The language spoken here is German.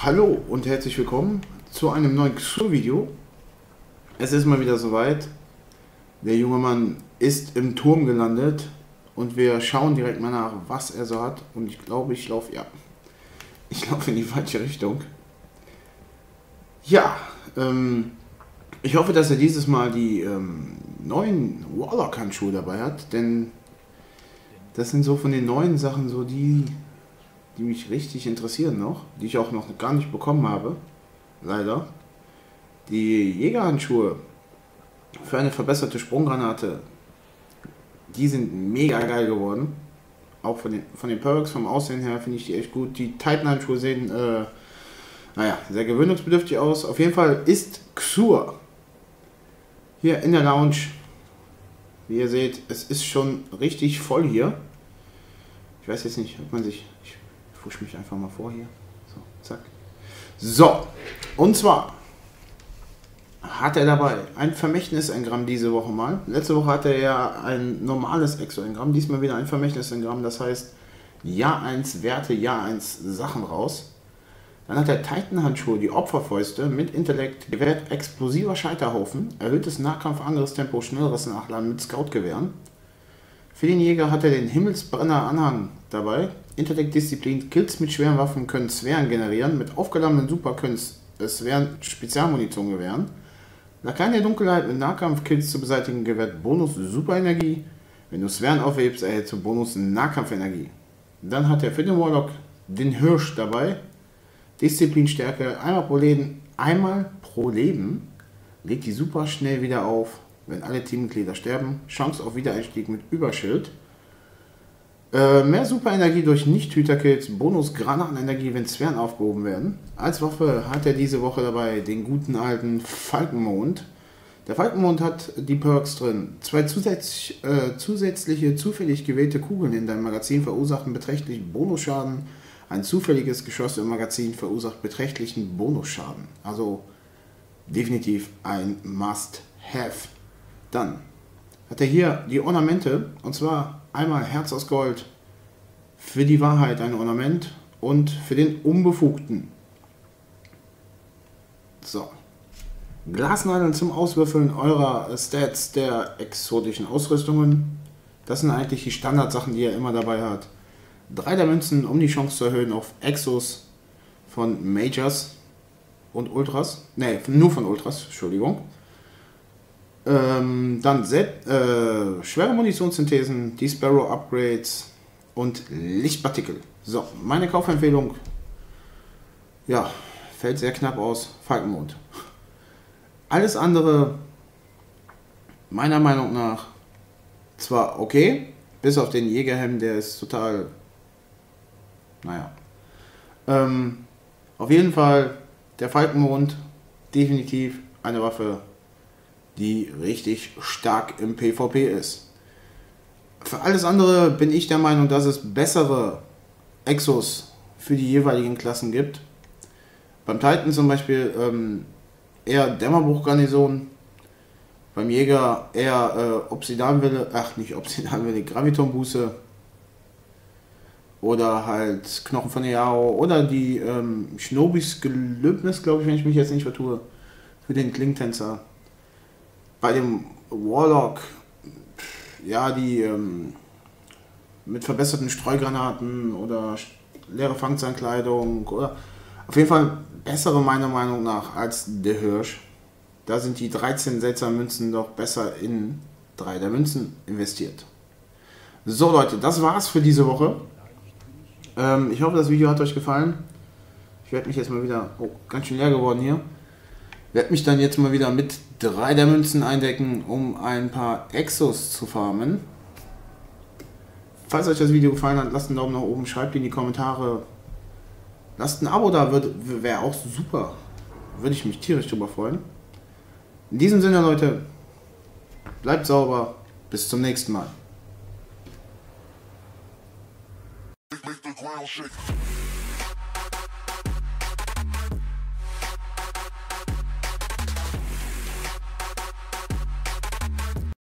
Hallo und herzlich willkommen zu einem neuen Xur-Video. Es ist mal wieder soweit. Der junge Mann ist im Turm gelandet und wir schauen direkt mal nach, was er so hat. Und ich glaube, ich laufe, ja, ich laufe in die falsche Richtung. Ja, ähm, ich hoffe, dass er dieses Mal die ähm, neuen Warlock-Handschuhe dabei hat, denn das sind so von den neuen Sachen so die, die mich richtig interessieren noch, die ich auch noch gar nicht bekommen habe, leider. Die Jägerhandschuhe für eine verbesserte Sprunggranate, die sind mega geil geworden. Auch von den, von den Perks, vom Aussehen her finde ich die echt gut. Die Titan-Handschuhe sehen, äh, naja, sehr gewöhnungsbedürftig aus. Auf jeden Fall ist Xur hier in der Lounge. Wie ihr seht, es ist schon richtig voll hier. Ich weiß jetzt nicht, ob man sich. Ich fusch mich einfach mal vor hier. So, zack. So, und zwar hat er dabei ein Vermächtnisengramm diese Woche mal. Letzte Woche hatte er ja ein normales Exoengramm, diesmal wieder ein Vermächtnisengramm. Das heißt, Jahr 1 Werte, Jahr 1 Sachen raus. Dann hat er Titan-Handschuhe, die Opferfäuste mit Intellekt, gewährt explosiver Scheiterhaufen, erhöhtes Nahkampfangriffstempo, schnelleres Nachladen mit Scout-Gewehren. Für den Jäger hat er den Himmelsbrenner-Anhang dabei. Intellekt-Disziplin, Kills mit schweren Waffen können Sphären generieren, mit aufgeladenen Super können Sphären Spezialmunition gewähren. Lakai der Dunkelheit mit Nahkampf-Kills zu beseitigen gewährt Bonus Superenergie. Wenn du Sphären aufhebst, erhältst du Bonus Nahkampfenergie. Dann hat er für den Warlock den Hirsch dabei, Disziplinstärke einmal pro Leben, einmal pro Leben, legt die super schnell wieder auf, wenn alle Teammitglieder sterben. Chance auf Wiedereinstieg mit Überschild. Äh, mehr Superenergie durch Nicht-Hüter-Kills, Bonus Granatenenergie, wenn Sphären aufgehoben werden. Als Waffe hat er diese Woche dabei den guten alten Falkenmond. Der Falkenmond hat die Perks drin. Zwei zusätzlich, äh, zusätzliche zufällig gewählte Kugeln in deinem Magazin verursachen beträchtlichen Bonusschaden ein zufälliges Geschoss im Magazin verursacht beträchtlichen Bonusschaden. Also definitiv ein Must-Have. Dann hat er hier die Ornamente und zwar einmal Herz aus Gold für die Wahrheit ein Ornament und für den Unbefugten. So. Glasnadeln zum Auswürfeln eurer Stats der exotischen Ausrüstungen. Das sind eigentlich die Standardsachen, die er immer dabei hat drei der Münzen, um die Chance zu erhöhen auf Exos von Majors und Ultras. Ne, nur von Ultras, Entschuldigung. Ähm, dann Set, äh, schwere Munitionssynthesen, die Sparrow Upgrades und Lichtpartikel. So, meine Kaufempfehlung, ja, fällt sehr knapp aus. Falkenmond. Alles andere, meiner Meinung nach, zwar okay, bis auf den Jägerhelm, der ist total naja. Ähm, auf jeden Fall der Falkenmond, definitiv eine Waffe, die richtig stark im PvP ist. Für alles andere bin ich der Meinung, dass es bessere Exos für die jeweiligen Klassen gibt. Beim Titan zum Beispiel ähm, eher Dämmerbruchgarnison, beim Jäger eher äh, Obsidanwelle, ach nicht Obsidanwelle, Gravitonbuße oder halt Knochen von Eao oder die ähm, Schnobis Gelöbnis, glaube ich, wenn ich mich jetzt nicht vertue, für den Klingtänzer. Bei dem Warlock, ja, die ähm, mit verbesserten Streugranaten oder leere Fangzeinkleidung oder auf jeden Fall bessere meiner Meinung nach als der Hirsch. Da sind die 13 seltsamen Münzen doch besser in drei der Münzen investiert. So Leute, das war's für diese Woche. Ähm, ich hoffe, das Video hat euch gefallen. Ich werde mich jetzt mal wieder... Oh, ganz schön leer geworden hier. Werde mich dann jetzt mal wieder mit drei der Münzen eindecken, um ein paar Exos zu farmen. Falls euch das Video gefallen hat, lasst einen Daumen nach oben, schreibt in die Kommentare. Lasst ein Abo da, wäre auch super. Würde ich mich tierisch drüber freuen. In diesem Sinne, Leute, bleibt sauber. Bis zum nächsten Mal.